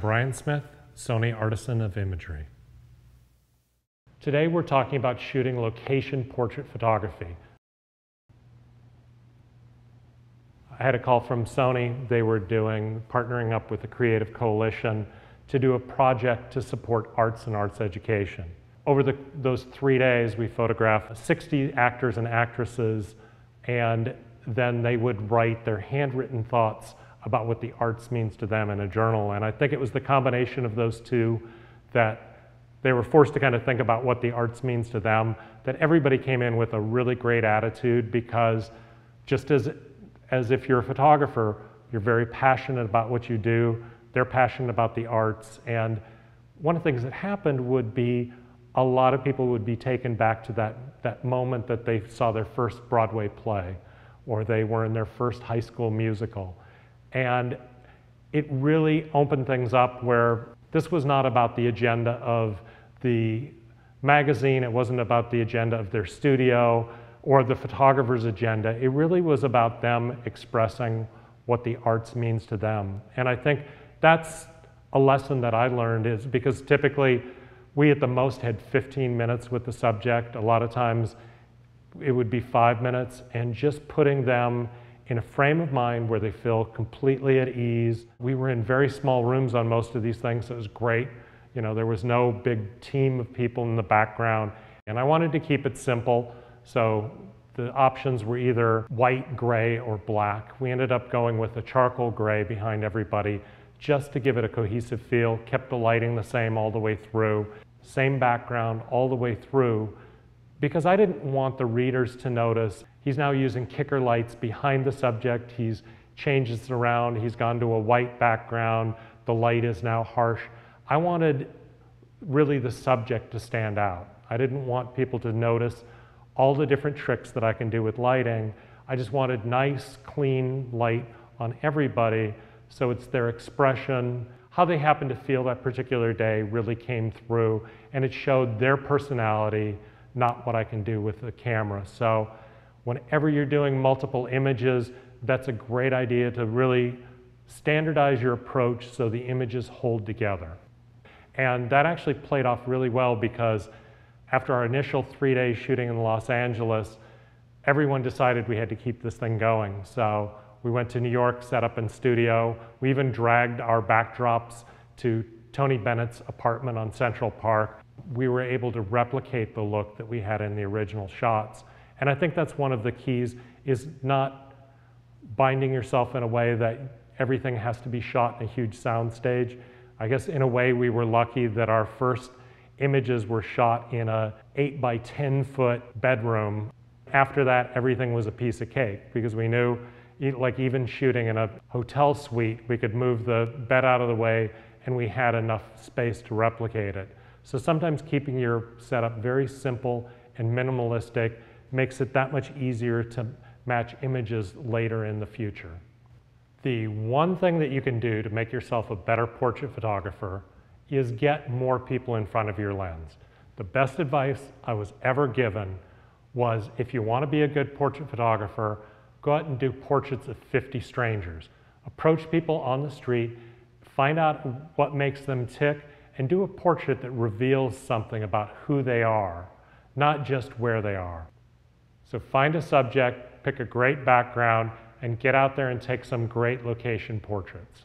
Brian Smith, Sony Artisan of Imagery. Today we're talking about shooting location portrait photography. I had a call from Sony. They were doing, partnering up with the Creative Coalition to do a project to support arts and arts education. Over the, those three days, we photographed 60 actors and actresses, and then they would write their handwritten thoughts about what the arts means to them in a journal. And I think it was the combination of those two that they were forced to kind of think about what the arts means to them, that everybody came in with a really great attitude because just as, as if you're a photographer, you're very passionate about what you do, they're passionate about the arts. And one of the things that happened would be a lot of people would be taken back to that, that moment that they saw their first Broadway play or they were in their first high school musical. And it really opened things up where this was not about the agenda of the magazine, it wasn't about the agenda of their studio or the photographer's agenda. It really was about them expressing what the arts means to them. And I think that's a lesson that I learned is because typically we at the most had 15 minutes with the subject. A lot of times it would be five minutes and just putting them in a frame of mind where they feel completely at ease. We were in very small rooms on most of these things, so it was great. You know, there was no big team of people in the background. And I wanted to keep it simple, so the options were either white, gray, or black. We ended up going with a charcoal gray behind everybody just to give it a cohesive feel, kept the lighting the same all the way through, same background all the way through, because I didn't want the readers to notice he's now using kicker lights behind the subject. He's changes it around. He's gone to a white background. The light is now harsh. I wanted really the subject to stand out. I didn't want people to notice all the different tricks that I can do with lighting. I just wanted nice, clean light on everybody so it's their expression, how they happen to feel that particular day really came through and it showed their personality not what I can do with the camera. So whenever you're doing multiple images, that's a great idea to really standardize your approach so the images hold together. And that actually played off really well because after our initial three days shooting in Los Angeles, everyone decided we had to keep this thing going. So we went to New York, set up in studio. We even dragged our backdrops to Tony Bennett's apartment on Central Park we were able to replicate the look that we had in the original shots. And I think that's one of the keys is not binding yourself in a way that everything has to be shot in a huge soundstage. I guess in a way we were lucky that our first images were shot in a 8 by 10 foot bedroom. After that, everything was a piece of cake because we knew, like even shooting in a hotel suite, we could move the bed out of the way and we had enough space to replicate it. So sometimes keeping your setup very simple and minimalistic makes it that much easier to match images later in the future. The one thing that you can do to make yourself a better portrait photographer is get more people in front of your lens. The best advice I was ever given was if you want to be a good portrait photographer, go out and do portraits of 50 strangers. Approach people on the street, find out what makes them tick, and do a portrait that reveals something about who they are, not just where they are. So find a subject, pick a great background, and get out there and take some great location portraits.